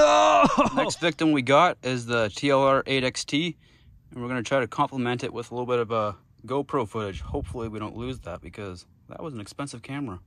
No! Next victim we got is the TLR 8XT, and we're gonna try to complement it with a little bit of a GoPro footage. Hopefully we don't lose that because that was an expensive camera.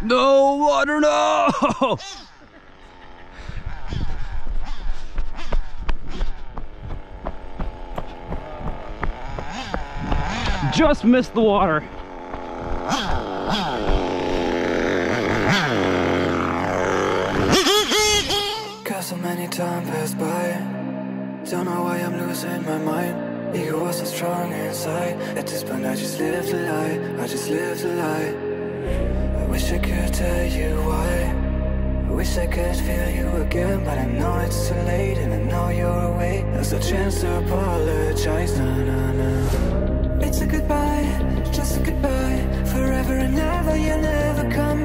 No water, no! Just missed the water. Cause so many time passed by. Don't know why I'm losing my mind. Ego was so strong inside. At this point I just lived a lie. I just lived a lie wish I could tell you why. I wish I could feel you again But I know it's too late and I know you're away There's a chance to apologize, nah, nah, nah It's a goodbye, just a goodbye. Forever and ever, you'll never come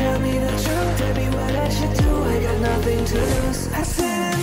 tell me the truth. Tell me what I should do, I got nothing to lose. I my